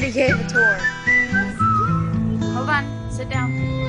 already gave a tour. Hold on, sit down.